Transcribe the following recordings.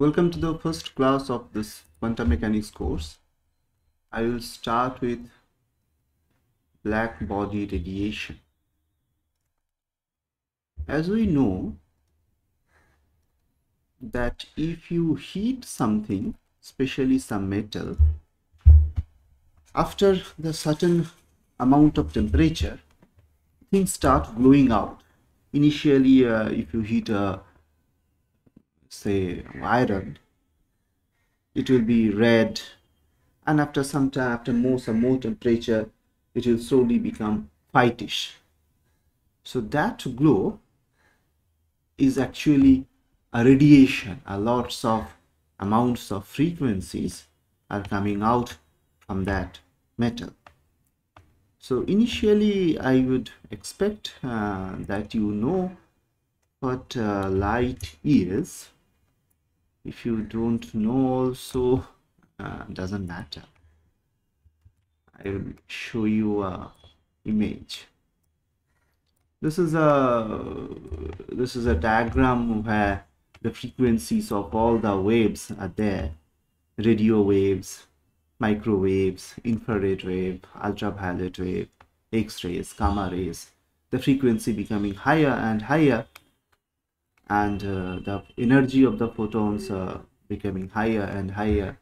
Welcome to the first class of this quantum mechanics course. I will start with black body radiation. As we know that if you heat something, especially some metal, after the certain amount of temperature, things start glowing out. Initially, uh, if you heat a say iron it will be red and after some time after more some more temperature it will slowly become whitish. So that glow is actually a radiation. A lots of amounts of frequencies are coming out from that metal. So initially i would expect uh, that you know what uh, light is if you don't know also uh, doesn't matter. I will show you a image. This is a this is a diagram where the frequencies of all the waves are there. Radio waves microwaves infrared wave ultraviolet wave x-rays gamma rays. The frequency becoming higher and higher and uh, the energy of the photons are becoming higher and higher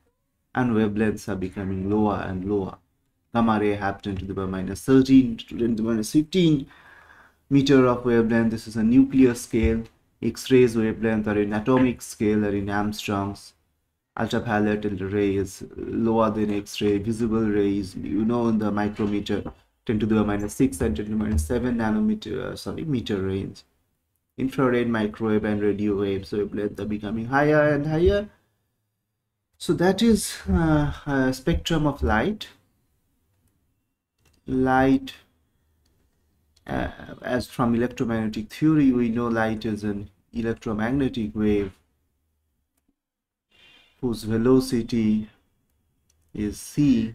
and wavelengths are becoming lower and lower. Gamma ray have 10 to the power minus 13 to 10 to the minus 15 meter of wavelength. This is a nuclear scale. X-rays wavelength are in atomic scale are in angstroms ultraviolet ray is lower than x-ray. Visible rays you know in the micrometer 10 to the minus 6 and 10 to the minus 7 nanometer uh, sorry meter range infrared microwave and radio waves wavelength are becoming higher and higher. So that is uh, a spectrum of light. Light uh, as from electromagnetic theory we know light is an electromagnetic wave whose velocity is c.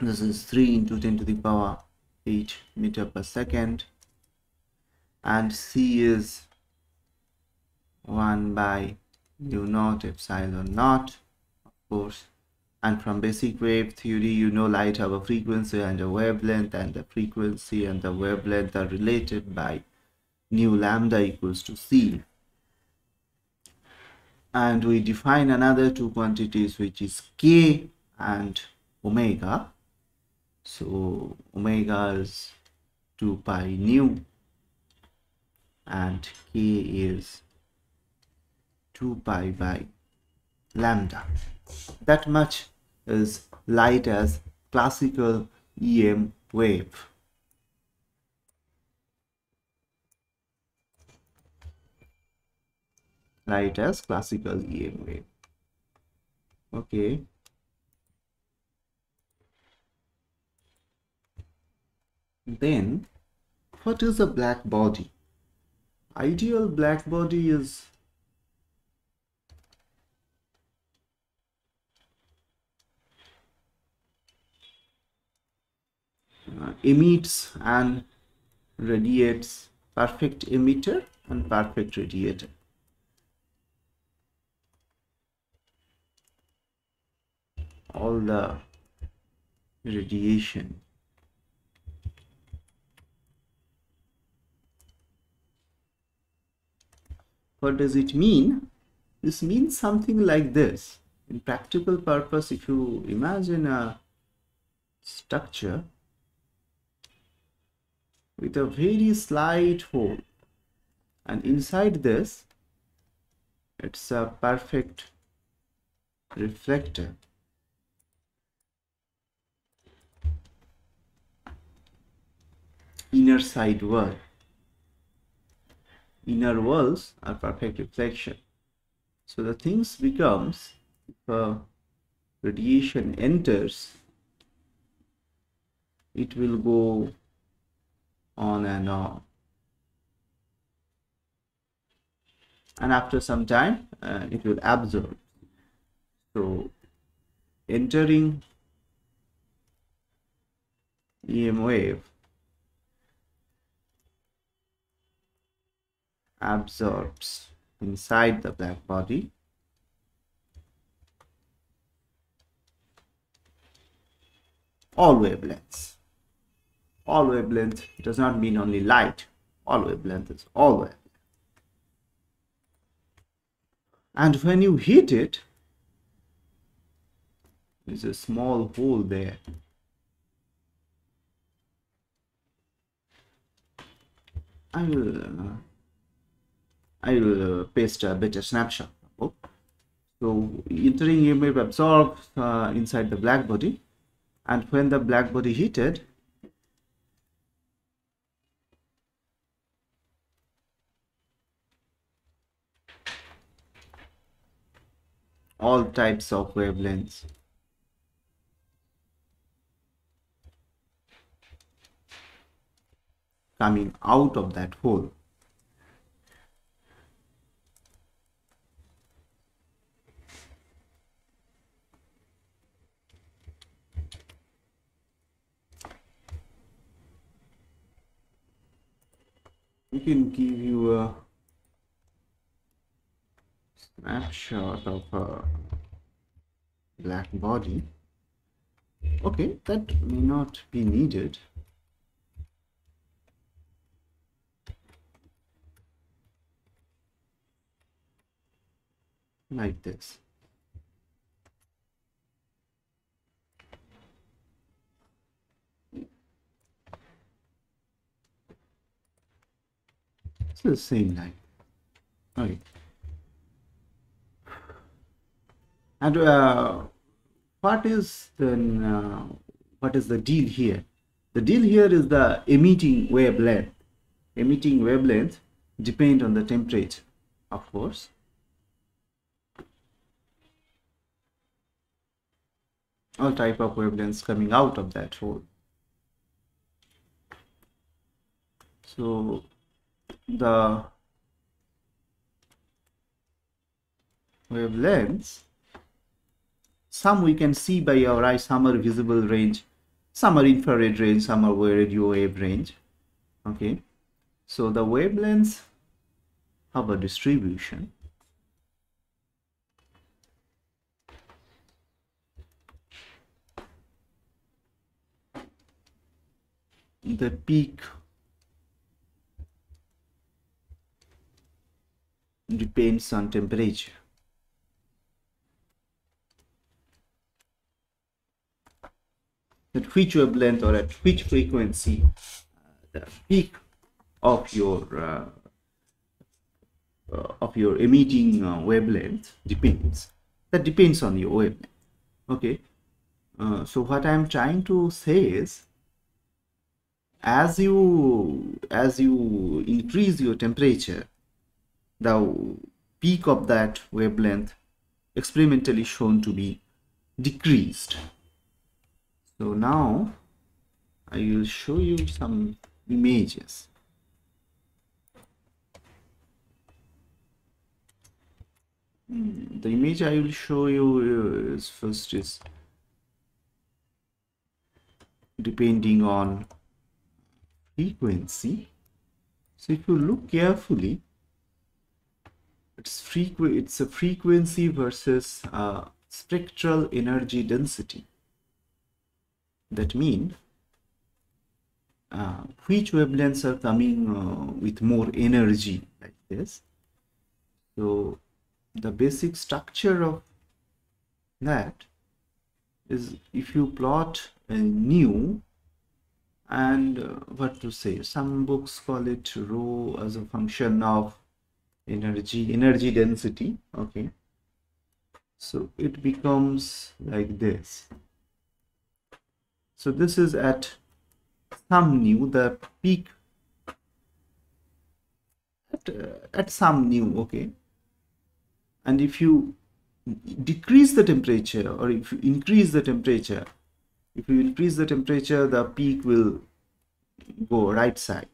This is 3 into 10 to the power 8 meter per second and c is 1 by mu naught epsilon naught of course. And from basic wave theory you know light have a frequency and a wavelength and the frequency and the wavelength are related by nu lambda equals to c. And we define another two quantities which is k and omega. So omega is 2 pi nu and k is 2 pi by lambda. That much is light as classical EM wave. Light as classical EM wave. Okay. Then what is a black body ideal black body is uh, emits and radiates perfect emitter and perfect radiator. All the radiation what does it mean? This means something like this. In practical purpose if you imagine a structure with a very slight hole and inside this it's a perfect reflector. Inner side wall inner walls are perfect reflection. So the things becomes if a radiation enters it will go on and on. And after some time uh, it will absorb. So entering EM wave absorbs inside the black body. All wavelengths. All wavelengths does not mean only light. All wavelength is all wavelength and when you heat it there's a small hole there. I will uh, I will uh, paste a better snapshot. So entering EMF absorbs uh, inside the black body. And when the black body heated all types of wavelengths. Coming out of that hole we can give you a snapshot of a black body. Okay that may not be needed. Like this it's the same line okay and uh, what is then uh, what is the deal here? The deal here is the emitting wavelength. Emitting wavelength depend on the temperature of course. All type of wavelengths coming out of that hole. So the wavelengths some we can see by our eye some are visible range some are infrared range some are radio wave range okay? So the wavelengths have a distribution. The peak depends on temperature. At which wavelength or at which frequency uh, the peak of your uh, uh, of your emitting uh, wavelength depends. That depends on your wavelength. Okay? Uh, so what i'm trying to say is as you as you increase your temperature the peak of that wavelength experimentally shown to be decreased. So now I will show you some images. The image I will show you uh, is first is depending on frequency. So if you look carefully it's it's a frequency versus uh, spectral energy density. That mean uh, which wavelengths are coming uh, with more energy like this? So the basic structure of that is if you plot a nu and uh, what to say some books call it rho as a function of energy energy density okay? So it becomes like this. So this is at some nu the peak at, uh, at some nu okay? And if you decrease the temperature or if you increase the temperature if you increase the temperature the peak will go right side.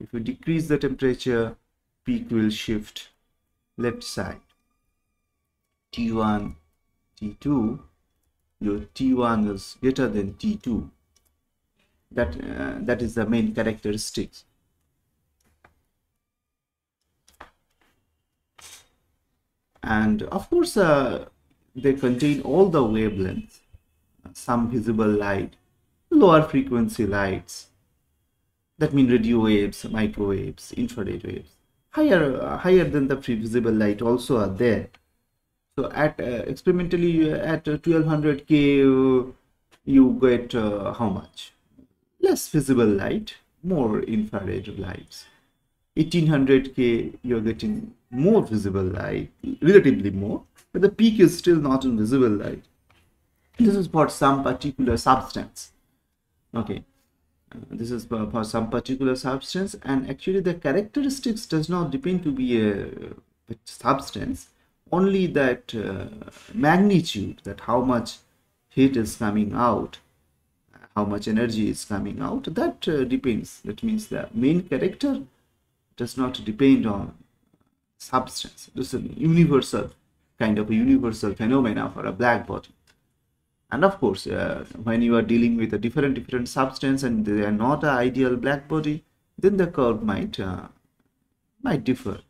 If you decrease the temperature peak will shift left side. T1 t2 your T1 is greater than T2 that uh, that is the main characteristics. And of course uh, they contain all the wavelengths some visible light lower frequency lights that mean radio waves microwaves infrared waves higher uh, higher than the visible light also are there. So at uh, experimentally uh, at 1200k uh, you get how much? Less visible light more infrared lights. 1800k you're getting more visible light relatively more but the peak is still not in visible light. This is for some particular substance. Okay this is for, some particular substance and actually the characteristics does not depend to be a, a substance only that uh, magnitude that how much heat is coming out how much energy is coming out that uh, depends. That means the main character does not depend on substance. This is a universal kind of a universal phenomena for a black body and of course uh, when you are dealing with a different different substance and they are not an ideal black body then the curve might uh, might differ.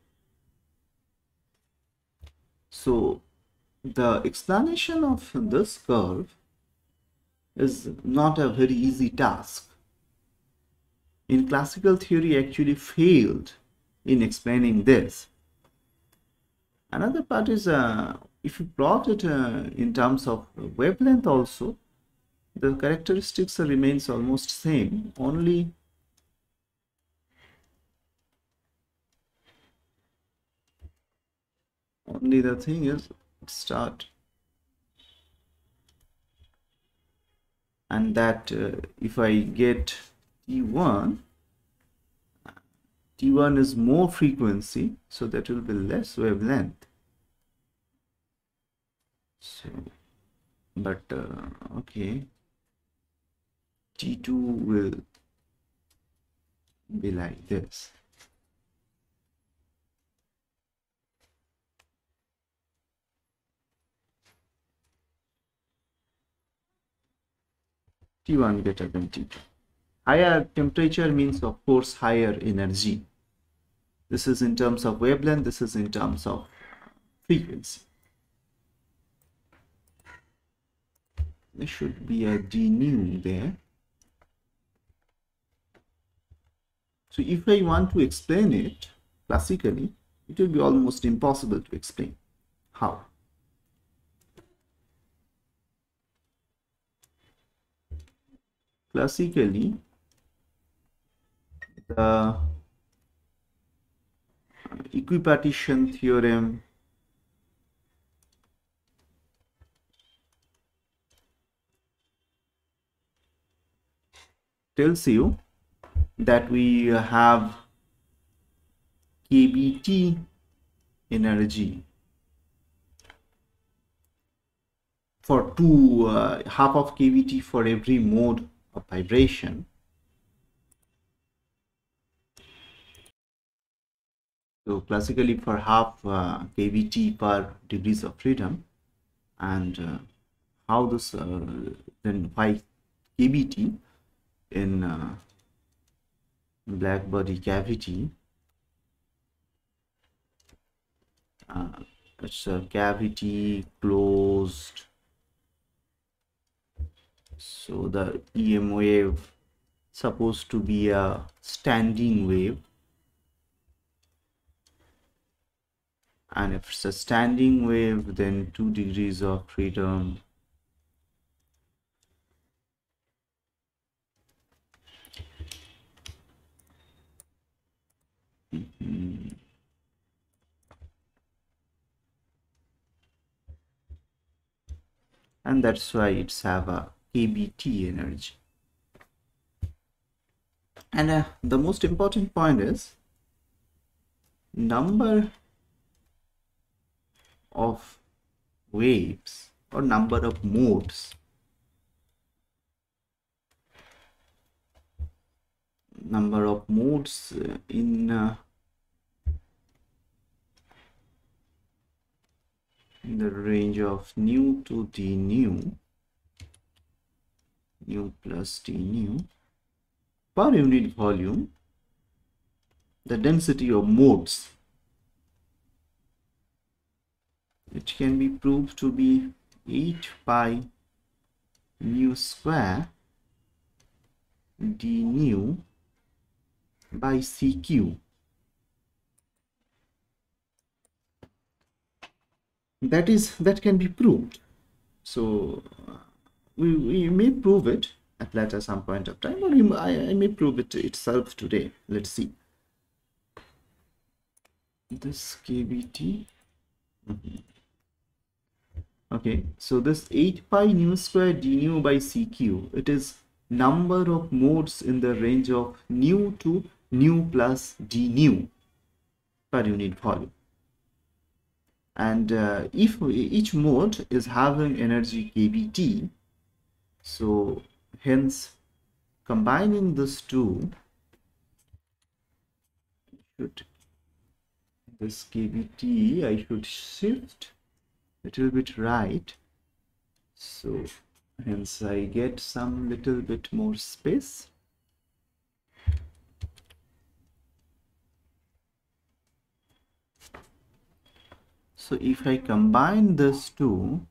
So the explanation of this curve is not a very easy task. In classical theory actually failed in explaining this. Another part is uh, if you plot it uh, in terms of wavelength also the characteristics remains almost same only only the thing is start. And that uh, if I get T1 T1 is more frequency so that will be less wavelength so but uh, okay. T2 will be like this. T1 greater than T2 higher temperature means of course higher energy. This is in terms of wavelength this is in terms of frequency there should be a d nu there. So if I want to explain it classically it will be almost impossible to explain. How? Classically the equipartition theorem tells you that we have kBT energy for two uh, half of kBT for every mode of vibration. So classically for half uh, kBT per degrees of freedom and uh, how this uh, then why kBT in uh, black body cavity. Uh, it's a cavity closed. So the EM wave supposed to be a standing wave. And if it's a standing wave then two degrees of freedom And that's why it's have a kBT energy. And uh, the most important point is number of waves or number of modes number of modes in uh, in the range of nu to d nu nu plus d nu per unit volume the density of modes it can be proved to be 8 pi nu square d nu by cq that is that can be proved. So we, we may prove it at later some point of time or I, I may prove it itself today. Let's see. This kbt mm -hmm. okay so this 8 pi nu square d nu by cq it is number of modes in the range of nu to nu plus d nu per unit volume and uh, if each mode is having energy kBT so hence combining this two should this kBT I should shift a little bit right. So hence I get some little bit more space So if I combine this two,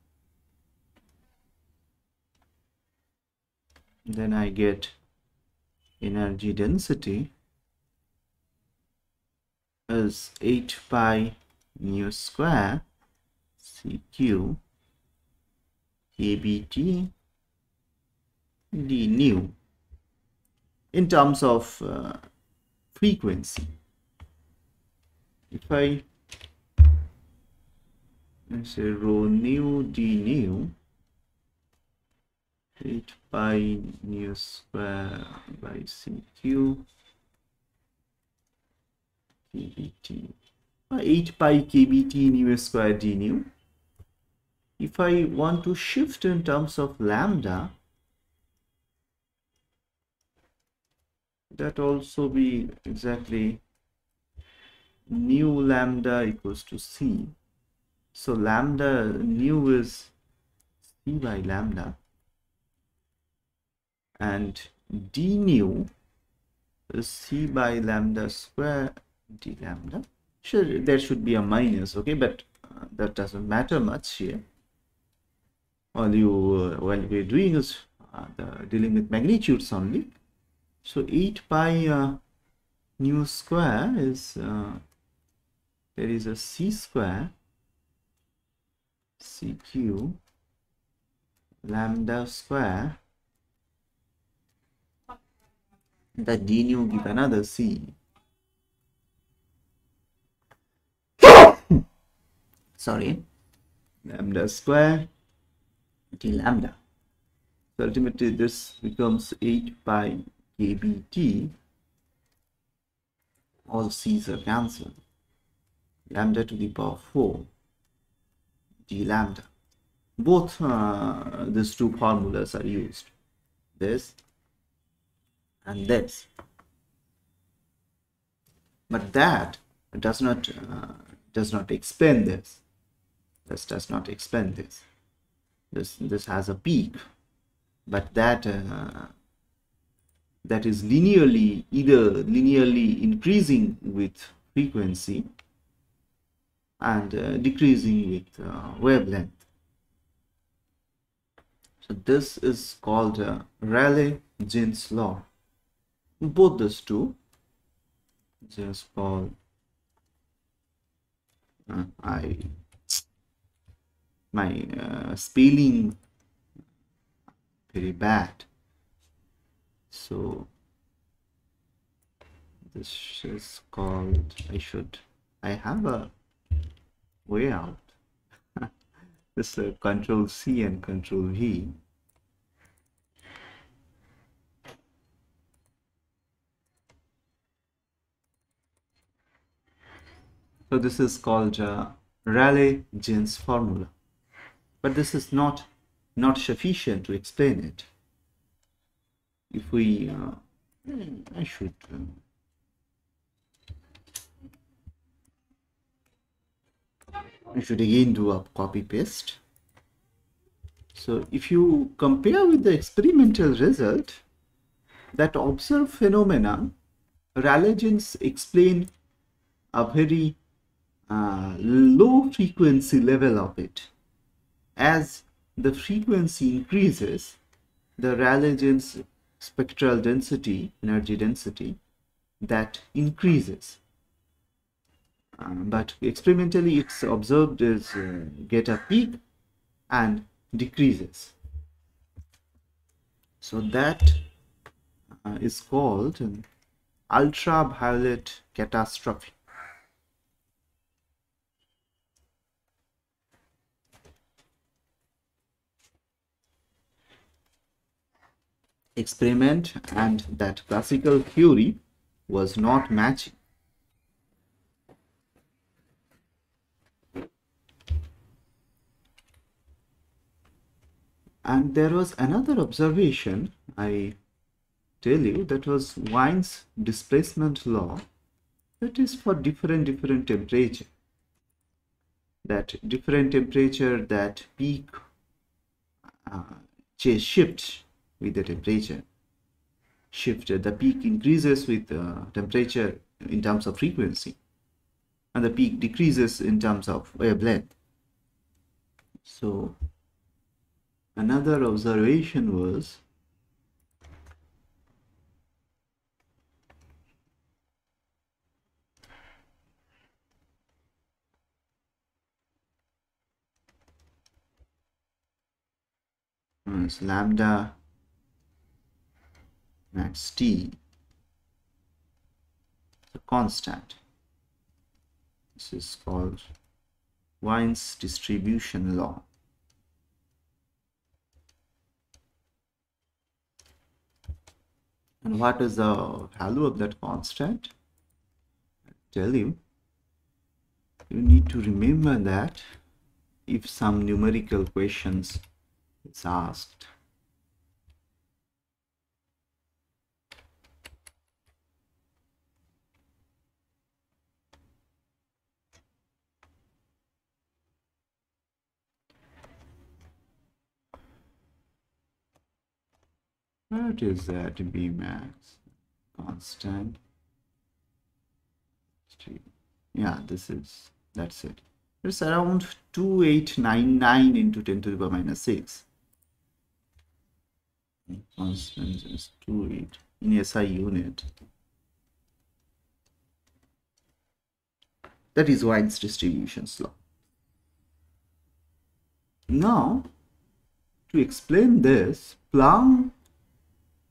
then I get energy density is 8 pi nu square CQ KBT d nu in terms of uh, frequency. If I let's say rho nu d nu 8 pi nu square by cq kbt 8 pi kbt nu square d nu if I want to shift in terms of lambda that also be exactly nu lambda equals to c so lambda nu is c by lambda and d nu is c by lambda square d lambda. Sure, there should be a minus, okay, but uh, that doesn't matter much here. All you uh, while we're doing is uh, the, dealing with magnitudes only. So 8 pi uh, nu square is uh, there is a c square CQ lambda square. The d nu give another c. Sorry. Lambda square. D lambda. So ultimately this becomes 8 pi kbt all c's are cancelled. Lambda to the power 4 d lambda. Both uh, these two formulas are used. This and this. But that does not uh, does not explain this. This does not explain this. This this has a peak, but that uh, that is linearly either linearly increasing with frequency and uh, decreasing with uh, wavelength. So this is called uh, Rayleigh-Jeans law. Both these two just called uh, I my uh, spelling very bad so this is called I should I have a way out. this uh, control C and control V. So this is called uh, Rayleigh-Jeans formula. But this is not not sufficient to explain it. If we, uh, I should uh, I should again do a copy paste. So if you compare with the experimental result, that observed phenomena, Rayleigh explain a very uh, low frequency level of it. As the frequency increases, the Rayleigh's spectral density, energy density, that increases. Um, but experimentally it's observed as uh, get a peak and decreases. So that uh, is called um, ultraviolet catastrophe. experiment and that classical theory was not matching. And there was another observation, I tell you, that was Wien's displacement law that is for different different temperature. That different temperature that peak uh, shift with the temperature shift the peak increases with the temperature in terms of frequency and the peak decreases in terms of wavelength so another observation was hmm, lambda max t. The constant. This is called Wien's distribution law and what is the value of that constant? I tell you you need to remember that if some numerical questions is asked What is that Bmax? Constant. Yeah, this is, that's it. It's around 2899 into 10 to the power minus 6. Constant is 28 in SI unit. That is Wien's distributions law. Now, to explain this, Planck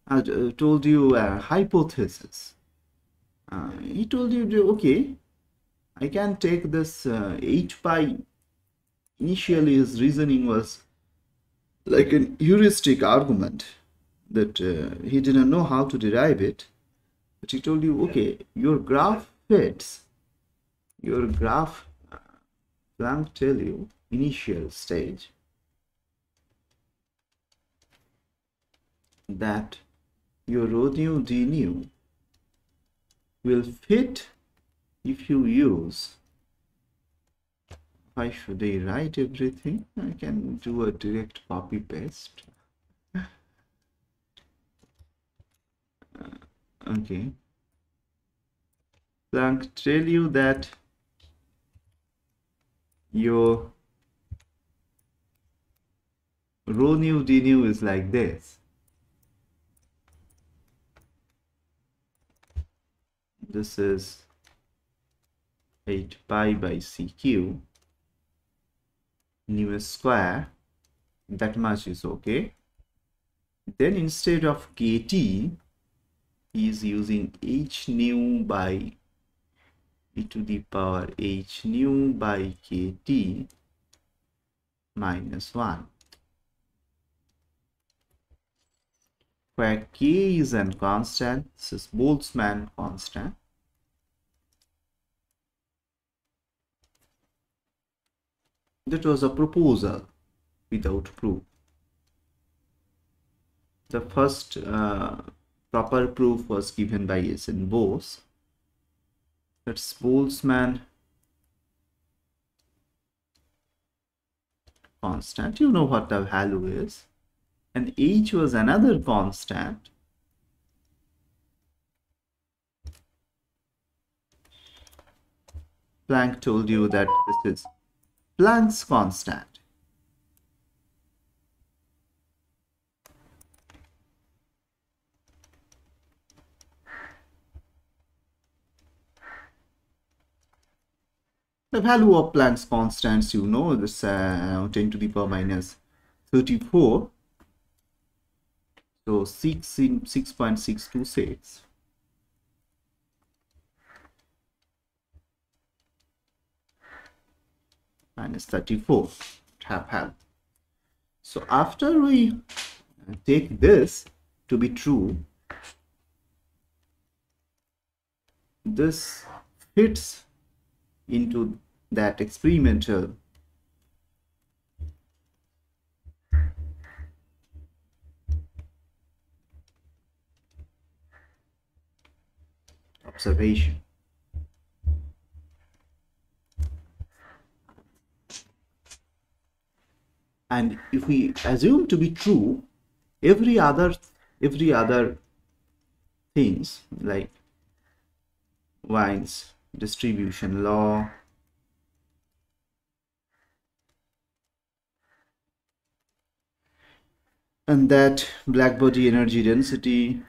I uh, told you a hypothesis. Uh, he told you, okay, I can take this uh, h pi. Initially, his reasoning was like an heuristic argument that uh, he didn't know how to derive it. But he told you, okay, your graph fits. Your graph, uh, Planck tell you, initial stage, that your rho nu d nu will fit if you use why should I write everything. I can do a direct copy paste. Uh, okay. Planck tell you that your rho nu d nu is like this this is 8 pi by cq nu square. That much is okay. Then instead of kt he is using h nu by e to the power h nu by kt minus 1 where k is a constant this is Boltzmann constant That was a proposal without proof. The first uh, proper proof was given by S.N. Bose. That's Boltzmann constant. You know what the value is. And H was another constant. Planck told you that this is Planck's constant. The value of Planck's constants, you know, this uh, 10 to the power minus 34. So 6 in 6.626. minus 34 have had. So after we take this to be true, this fits into that experimental observation. And if we assume to be true, every other every other things like Wien's distribution law and that black body energy density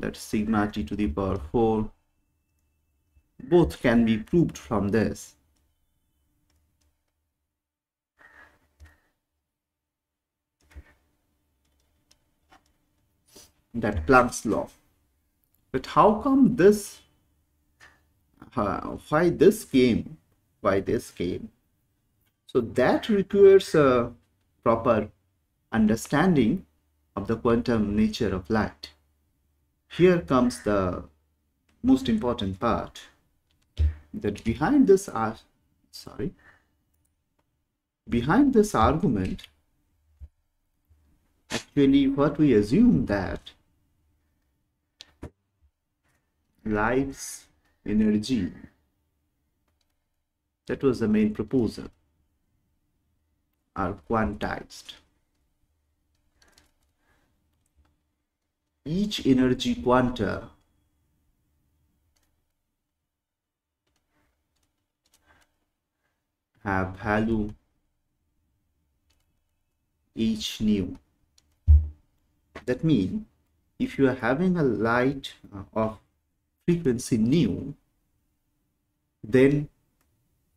that sigma t to the power 4 both can be proved from this that Planck's law. But how come this, uh, why this came, why this came? So that requires a proper understanding of the quantum nature of light. Here comes the most important part that behind this, uh, sorry, behind this argument, actually what we assume that life's energy. That was the main proposal, are quantized. Each energy quanta have value h nu. That means if you are having a light of frequency nu, then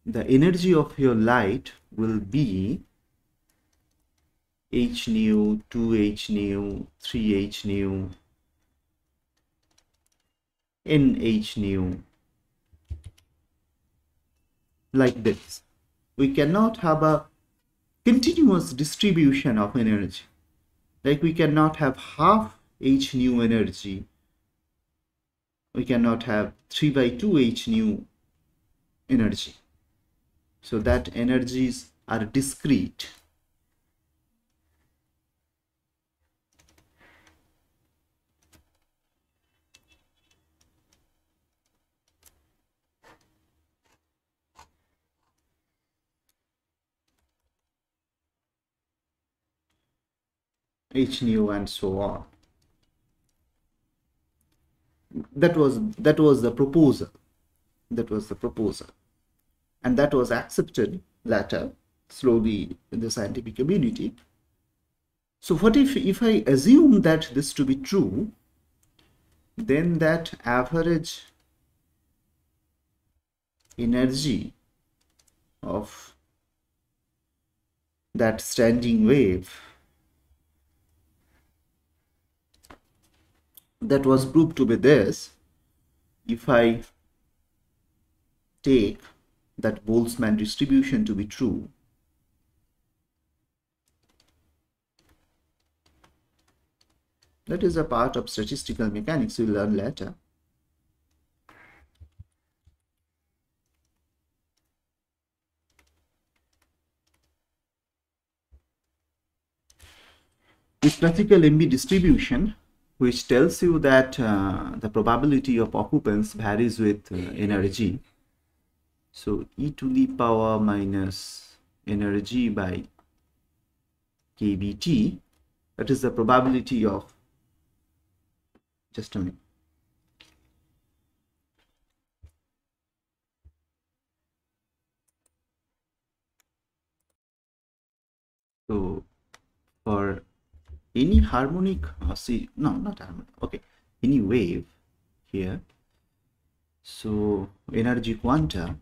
the energy of your light will be h nu, 2h nu, 3h nu, nh nu like this. We cannot have a continuous distribution of energy. Like we cannot have half h nu energy we cannot have 3 by 2 h nu energy. So that energies are discrete. H nu and so on. That was that was the proposal. That was the proposal. And that was accepted later slowly in the scientific community. So what if if i assume that this to be true then that average energy of that standing wave that was proved to be this if I take that Boltzmann distribution to be true that is a part of statistical mechanics. We'll learn later. With classical MB distribution which tells you that uh, the probability of occupants varies with uh, energy. So e to the power minus energy by kBt, that is the probability of just a minute so for any harmonic uh, see no not harmonic okay. Any wave here. So energy quanta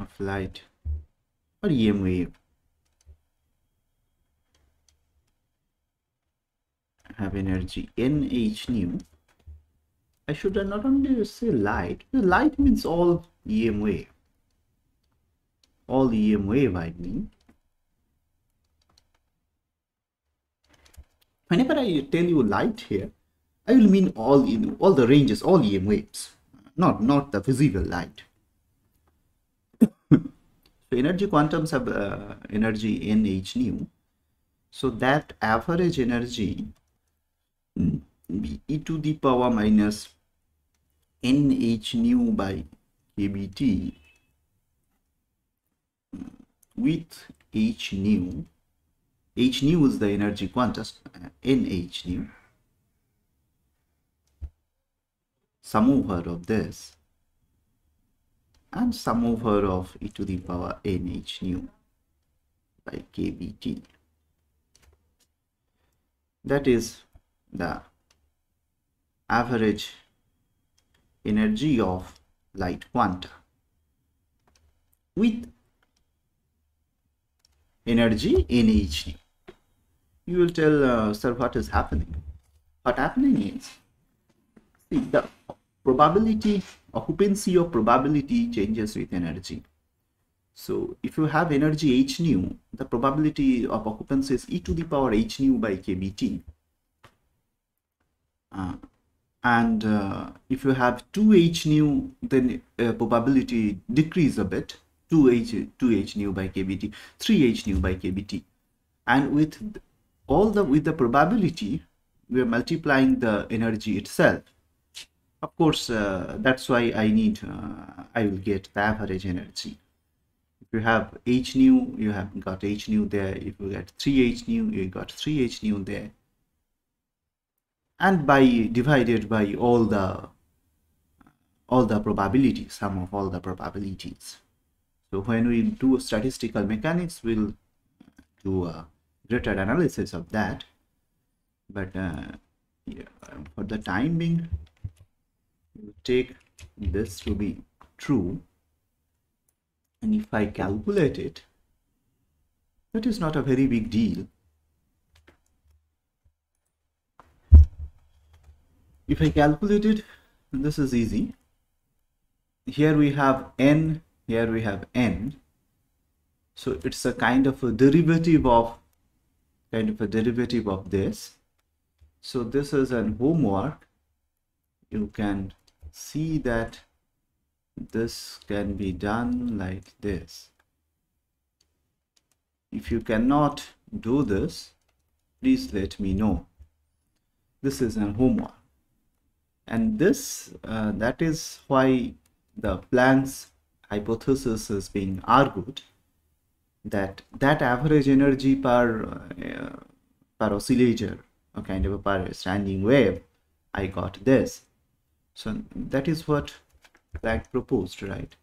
of light or EM wave. Have energy nh nu. I should not only say light. The light means all EM wave all the EM mean whenever I tell you light here I will mean all all the ranges all EM waves not not the visible light so energy quantums have uh, energy nh nu. So that average energy be e to the power minus nh nu by kbt with h nu. h nu is the energy quantity uh, nh nu. Sum over of this and sum over of e to the power nh nu by kbt. That is the average energy of light quanta with energy nh nu. You will tell, uh, sir, what is happening? What happening is, see, the probability occupancy of probability changes with energy so if you have energy h nu the probability of occupancy is e to the power h nu by kbt uh, and uh, if you have 2h nu then uh, probability decrease a bit 2h 2h nu by kbt 3h nu by kbt and with all the with the probability we are multiplying the energy itself. Of course uh, that's why I need uh, I will get the average energy. If you have h nu you have got h nu there. If you get 3h nu you got 3h nu there. And by divided by all the all the probabilities sum of all the probabilities so when we do statistical mechanics we'll do a greater analysis of that. But uh, yeah, for the time being you take this to be true. And if I calculate it that is not a very big deal. If I calculate it this is easy. Here we have n here we have n. So it's a kind of a derivative of kind of a derivative of this. So this is an homework. You can see that this can be done like this. If you cannot do this please let me know. This is an homework. And this uh, that is why the Planck's hypothesis is being argued that that average energy per uh, per oscillator a kind of a per standing wave I got this so that is what Planck proposed, right?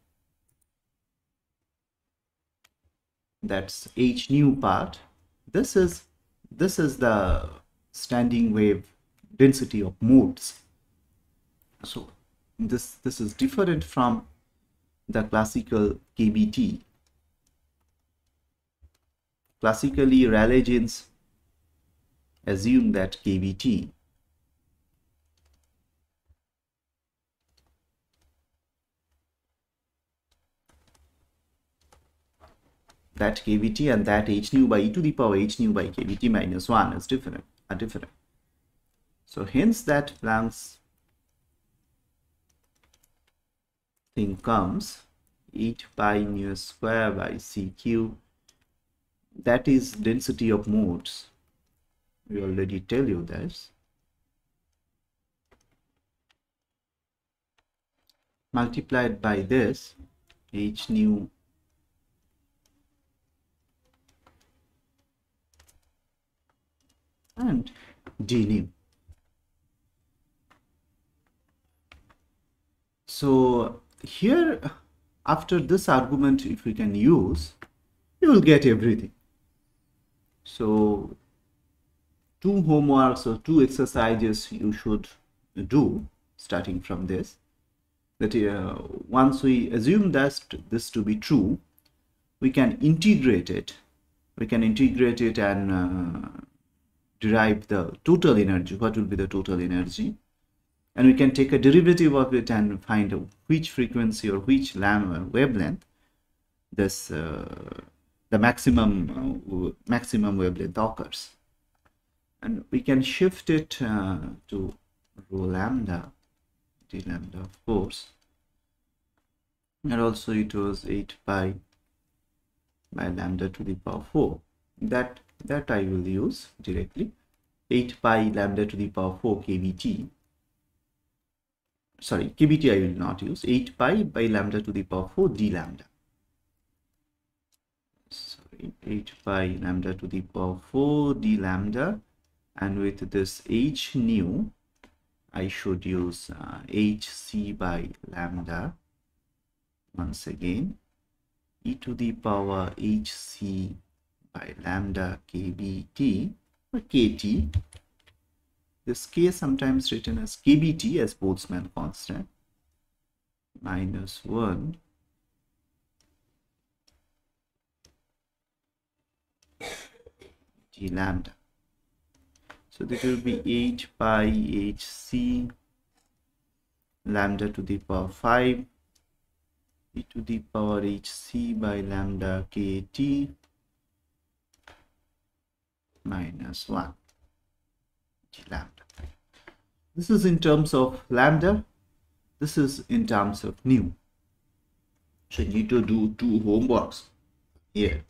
That's h nu part. This is this is the standing wave density of modes. So this this is different from the classical KBT. Classically, Rayleigh-Jeans assume that KBT that kbt and that h nu by e to the power h nu by kbt minus 1 is different are different so hence that Planck's thing comes h pi nu square by cq that is density of modes. We already tell you this. Multiplied by this h nu and d nu so here after this argument if we can use you will get everything. So two homeworks or two exercises you should do starting from this. That uh, once we assume that this to be true we can integrate it. We can integrate it and uh, derive the total energy. What will be the total energy and we can take a derivative of it and find which frequency or which lambda wavelength this uh, the maximum uh, maximum wavelength occurs. And we can shift it uh, to rho lambda d lambda of course. And also it was 8 pi by lambda to the power 4 that that I will use directly. 8 pi lambda to the power 4 kBT sorry kBT I will not use 8 pi by lambda to the power 4 d lambda. Sorry 8 pi lambda to the power 4 d lambda. And with this h nu I should use uh, hc by lambda once again. E to the power hc by lambda kbt or kt this k is sometimes written as kbt as Boltzmann constant minus 1 d lambda. So this will be 8 pi hc lambda to the power 5 e to the power hc by lambda kt minus 1 g lambda. This is in terms of lambda. This is in terms of nu. So you need to do two homeworks here.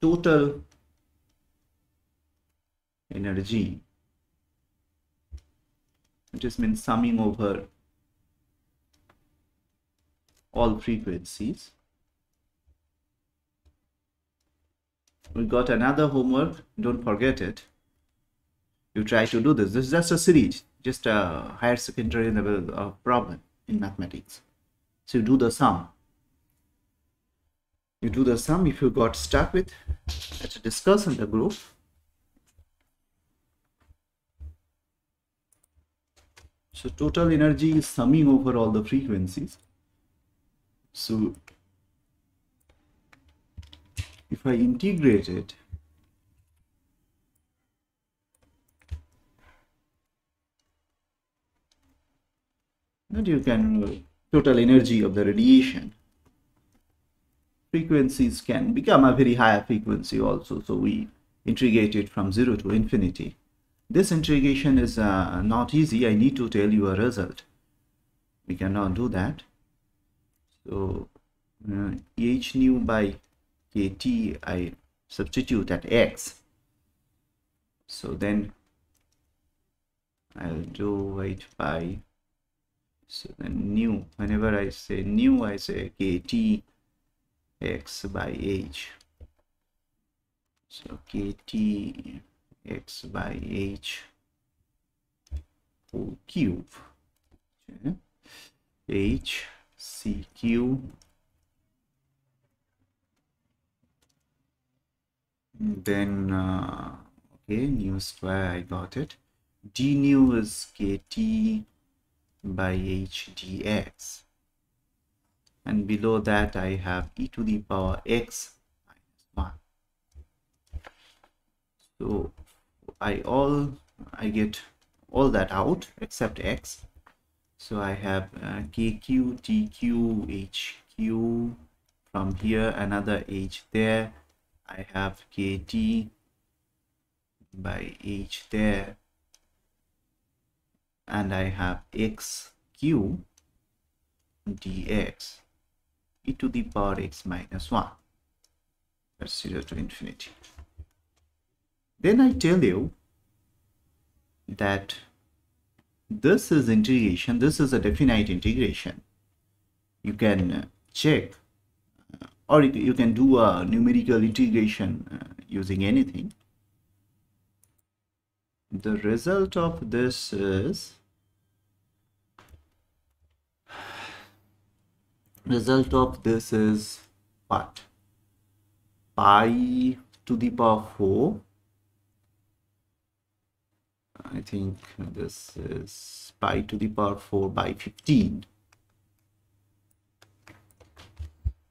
Total energy. It just means summing over all frequencies. We got another homework, don't forget it. You try to do this. This is just a series, just a higher secondary level of problem in mathematics. So you do the sum. You do the sum if you got stuck with, let's discuss in the group. So total energy is summing over all the frequencies. So if I integrate it, then you can total energy of the radiation. Frequencies can become a very high frequency also so we integrate it from 0 to infinity. This integration is uh, not easy. I need to tell you a result. We cannot do that. So uh, h nu by kt i substitute at x. So then i'll do 8 pi so then nu whenever i say nu i say kt x by h. So kt x by h whole cube. Okay. h c q then uh, okay nu square i got it. D nu is kt by h dx and below that I have e to the power x minus 1 so I all I get all that out except x. So I have uh, kq tq hq from here another h there. I have kt by h there and I have x q dx e to the power x minus 1 that's 0 to infinity. Then I tell you that this is integration this is a definite integration. You can check uh, or you can do a numerical integration uh, using anything. The result of this is result of this is what? Pi to the power 4 I think this is pi to the power 4 by 15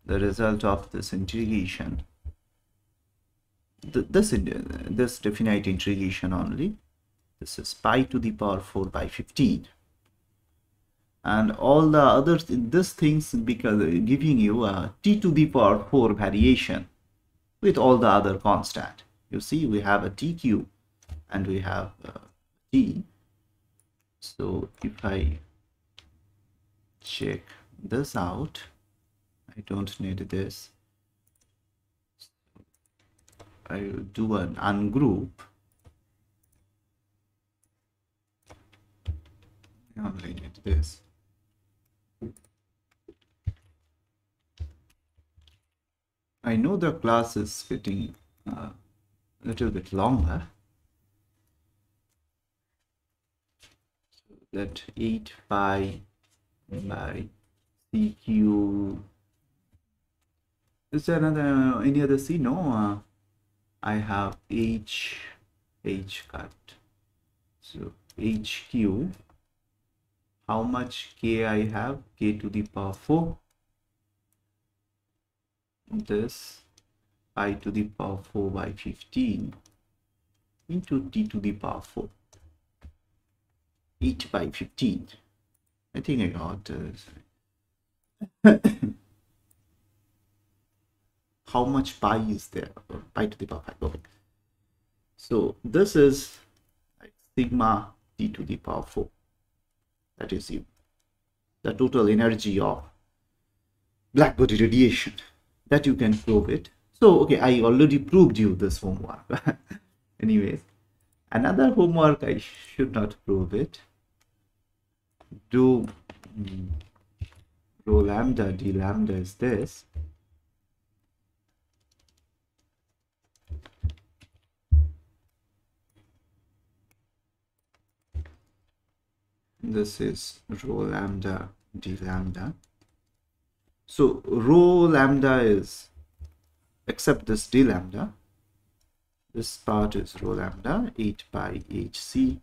the result of this integration this this definite integration only. This is pi to the power 4 by 15 and all the other th this things because giving you a t to the power 4 variation with all the other constant. You see we have a tq and we have t. So if i check this out i don't need this. I do an ungroup. I only need this I know the class is getting uh, a little bit longer. So that 8 pi by cq is there another any other c? No uh, I have h h cut. So hq how much k I have? K to the power 4 this pi to the power 4 by 15 into t to the power 4 8 by 15 I think I got uh, how much pi is there? Pi to the power 5 okay. So this is sigma t to the power 4 that is the total energy of black body radiation that you can prove it. So okay i already proved you this homework. Anyways another homework i should not prove it. Do mm, rho lambda d lambda is this. This is rho lambda d lambda so rho lambda is except this d lambda this part is rho lambda 8 pi hc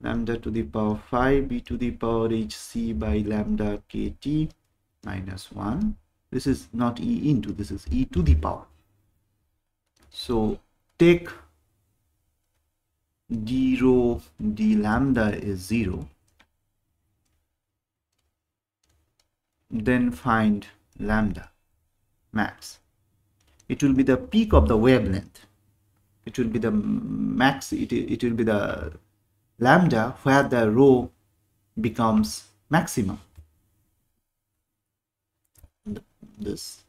lambda to the power 5 b to the power hc by lambda kt minus 1 this is not e into this is e to the power. So take d rho d lambda is 0 then find lambda max. It will be the peak of the wavelength. It will be the max it, it will be the lambda where the rho becomes maximum. This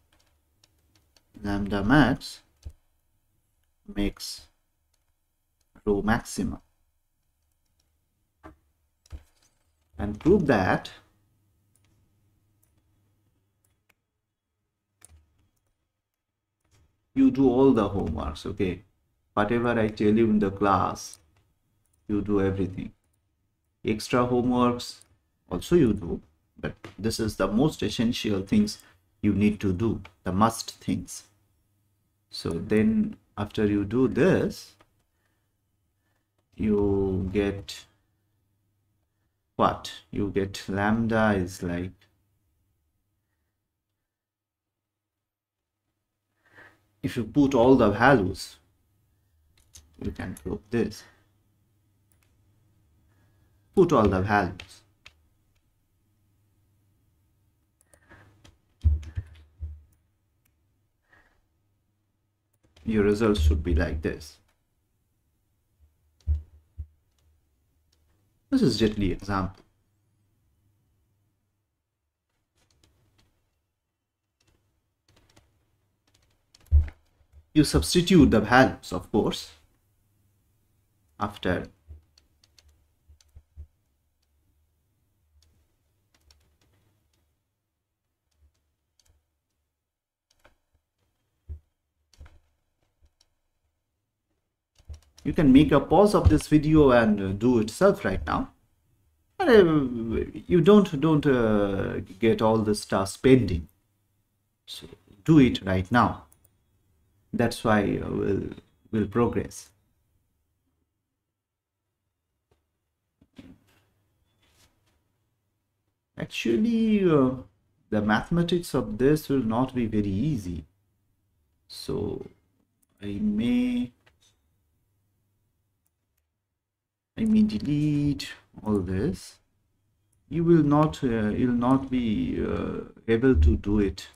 lambda max makes rho maxima and prove that you do all the homeworks okay? Whatever i tell you in the class you do everything. Extra homeworks also you do but this is the most essential things you need to do the must things. So then after you do this you get what? You get lambda is like if you put all the values you can prove this. Put all the values. Your results should be like this. This is the example. You substitute the values, of course, after you can make a pause of this video and uh, do itself right now. Uh, you don't don't uh, get all this stuff pending. So do it right now that's why we'll we'll progress. Actually uh, the mathematics of this will not be very easy. So I may I may delete all this. You will not uh, you'll not be uh, able to do it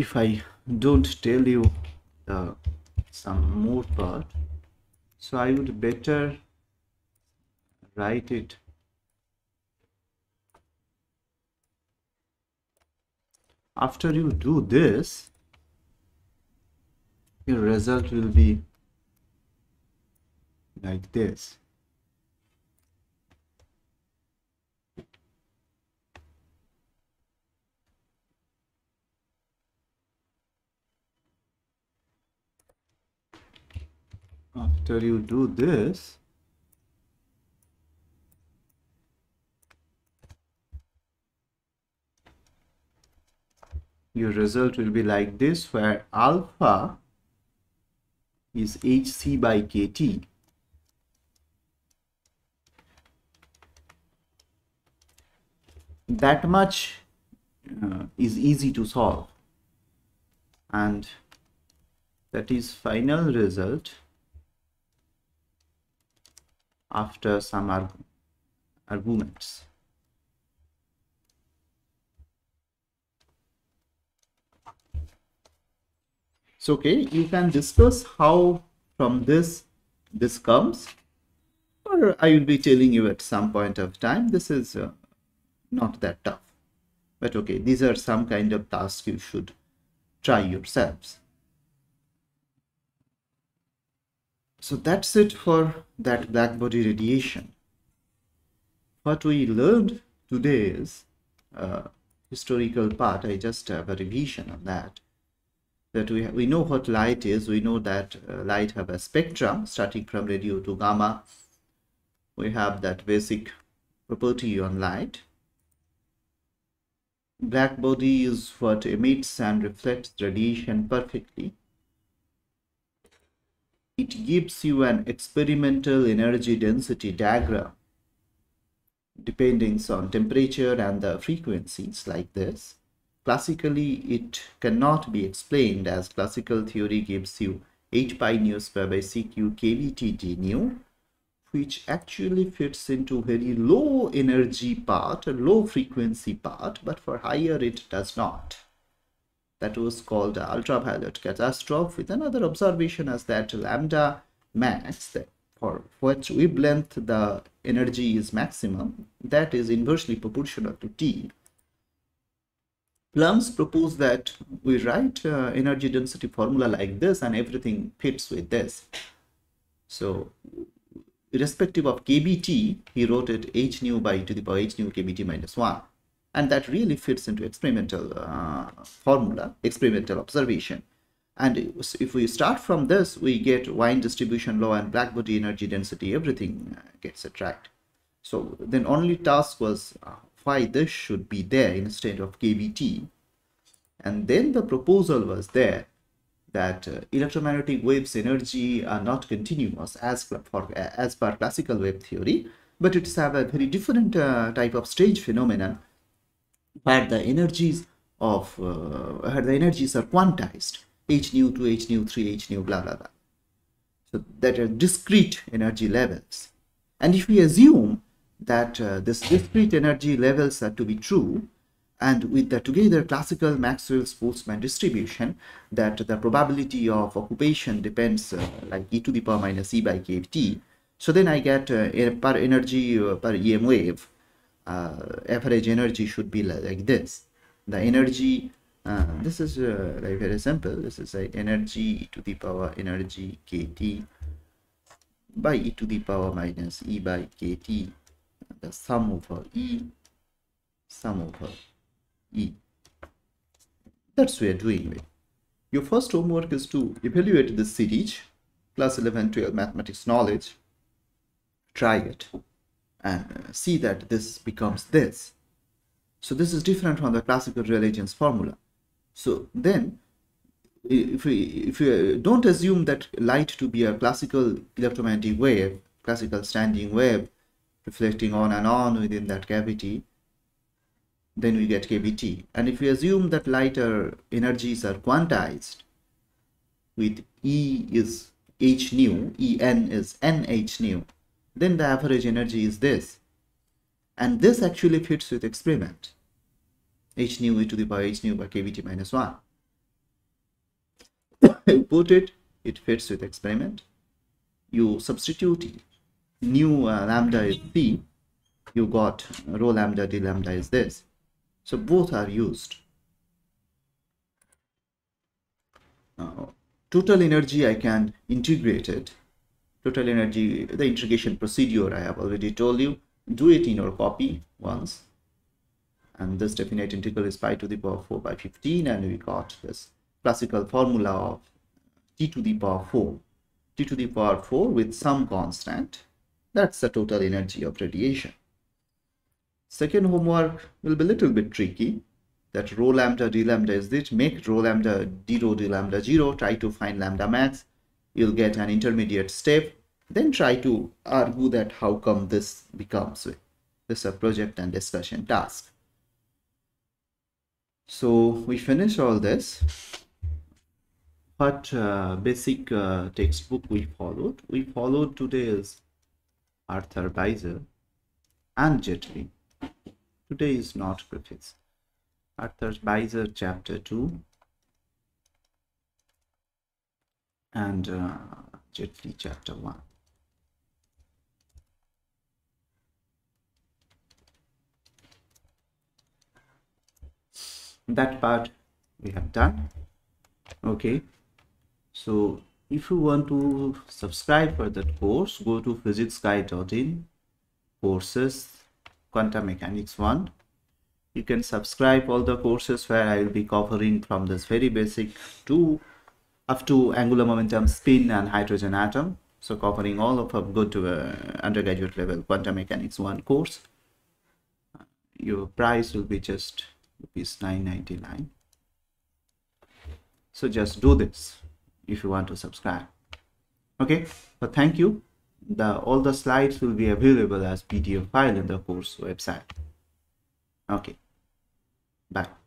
if I don't tell you uh, some more part so I would better write it. After you do this your result will be like this after you do this your result will be like this where alpha is hc by kt that much uh, is easy to solve. And that is final result after some arg arguments. So okay you can discuss how from this this comes or i will be telling you at some point of time. This is uh, not that tough. But okay these are some kind of tasks you should try yourselves so that's it for that black body radiation. What we learned today is uh, historical part. I just have a revision on that. That we, we know what light is. We know that uh, light have a spectrum starting from radio to gamma. We have that basic property on light. Black body is what emits and reflects radiation perfectly. It gives you an experimental energy density diagram depending on temperature and the frequencies like this. Classically, it cannot be explained as classical theory gives you h pi nu square by cq kBT d nu which actually fits into very low energy part, a low frequency part, but for higher it does not. That was called ultraviolet catastrophe with another observation as that lambda max, for which wavelength the energy is maximum, that is inversely proportional to T. Planck proposed that we write uh, energy density formula like this and everything fits with this. So irrespective of kBt, he wrote it h nu by e to the power h nu kBt minus 1. And that really fits into experimental uh, formula, experimental observation. And if we start from this, we get Wien distribution law and blackbody energy density, everything gets attracted. So then only task was uh, why this should be there instead of kBt. And then the proposal was there that uh, electromagnetic waves energy are not continuous as for as per classical wave theory but it's have a very different uh, type of strange phenomenon where the energies of uh, the energies are quantized h nu 2 h nu 3 h nu blah blah blah so that are discrete energy levels and if we assume that uh, this discrete energy levels are to be true and with the together classical Maxwell's Boltzmann distribution that the probability of occupation depends uh, like e to the power minus e by kT. So then I get uh, per energy uh, per EM wave, average energy should be like this. The energy, uh, this is uh, like very simple. This is a energy e to the power energy kT by e to the power minus e by kT, the sum over e, sum over E. That's we are doing with. your first homework is to evaluate this series, class 11, 12 mathematics knowledge. Try it and uh, see that this becomes this. So this is different from the classical Rayleigh-Jeans formula. So then if we if we don't assume that light to be a classical electromagnetic wave, classical standing wave reflecting on and on within that cavity, then we get KBT. And if we assume that lighter energies are quantized with E is h nu, En is nh nu, then the average energy is this. And this actually fits with experiment. h nu e to the power h nu by kBt minus 1. you put it, it fits with experiment. You substitute nu uh, lambda is p, you got rho lambda d lambda is this. So both are used. Uh, total energy I can integrate it. Total energy, the integration procedure I have already told you. Do it in your copy once. And this definite integral is pi to the power 4 by 15 and we got this classical formula of t to the power 4. t to the power 4 with some constant. That's the total energy of radiation. Second homework will be a little bit tricky. That rho lambda d lambda is this. Make rho lambda d rho d lambda 0. Try to find lambda max. You'll get an intermediate step. Then try to argue that how come this becomes this a project and discussion task. So we finish all this. What uh, basic uh, textbook we followed? We followed today's Arthur Beiser and Jet Li. Today is not Griffiths. Arthur Beiser chapter 2 and uh, Jet chapter 1. That part we have done. Okay. So if you want to subscribe for that course, go to physicsguide.in courses quantum mechanics 1 you can subscribe all the courses where i will be covering from this very basic to up to angular momentum spin and hydrogen atom. So covering all of a good to uh, undergraduate level quantum mechanics 1 course. Your price will be just rupees 999 so just do this if you want to subscribe. Okay? But thank you. The all the slides will be available as pdf file in the course website. Okay. Bye